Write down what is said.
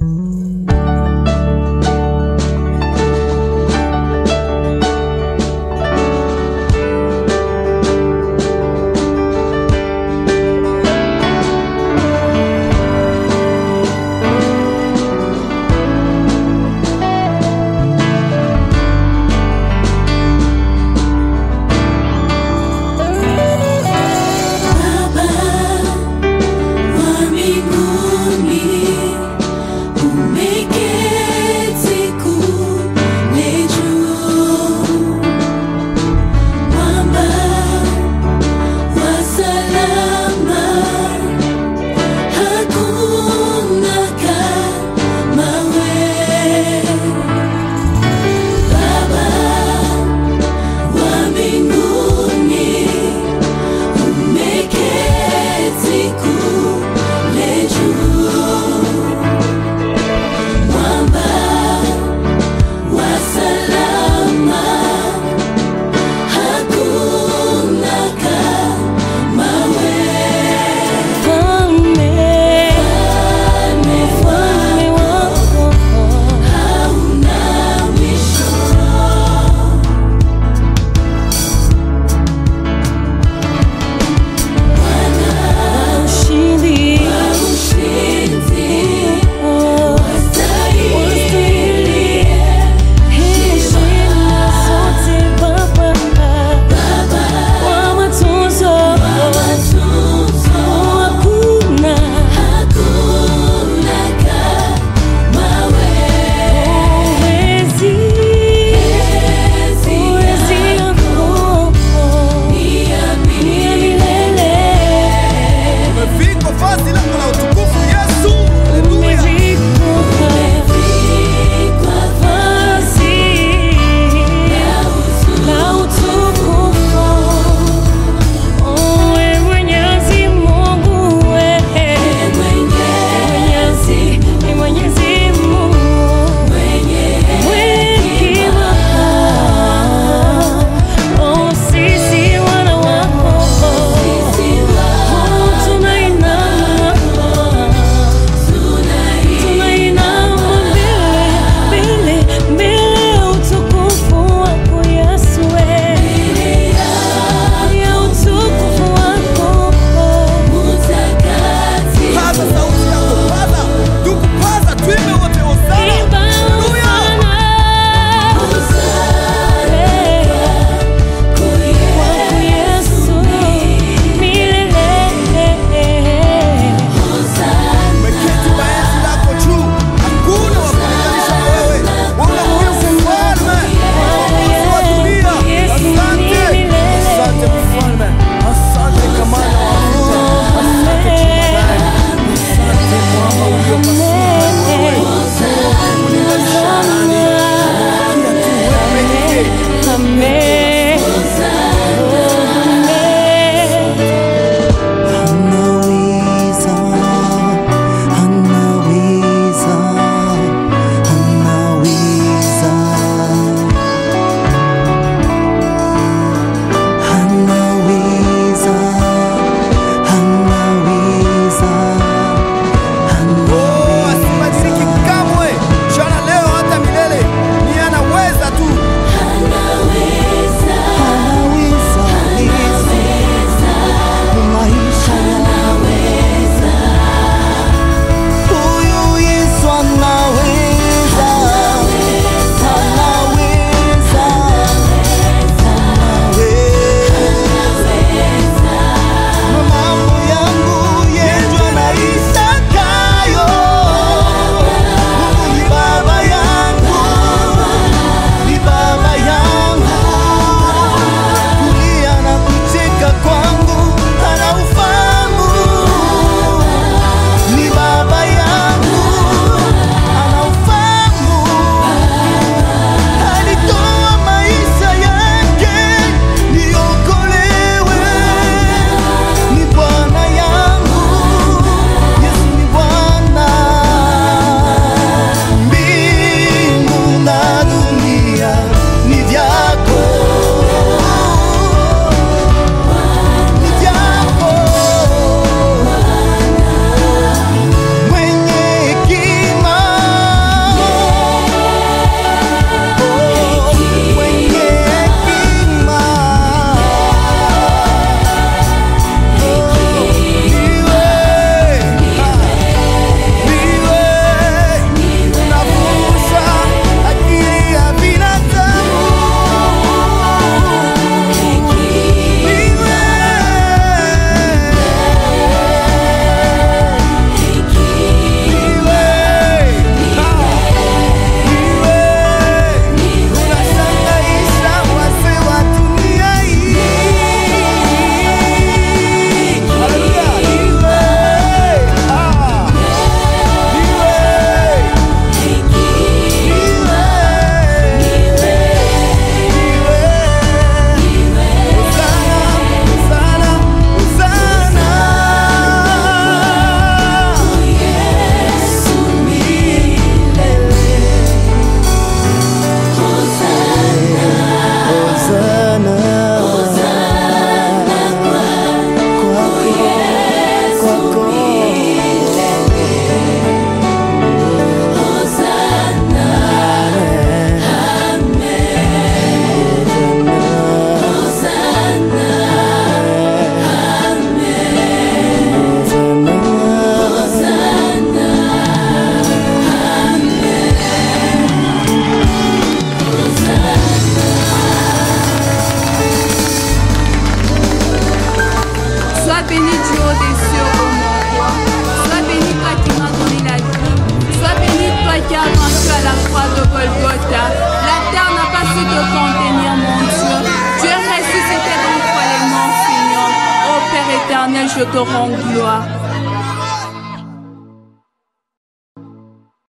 Mm-hmm. Contenir, mon Dieu. Es ressuscité d'entre les morts, Seigneur. Ô Père éternel, je te rends gloire.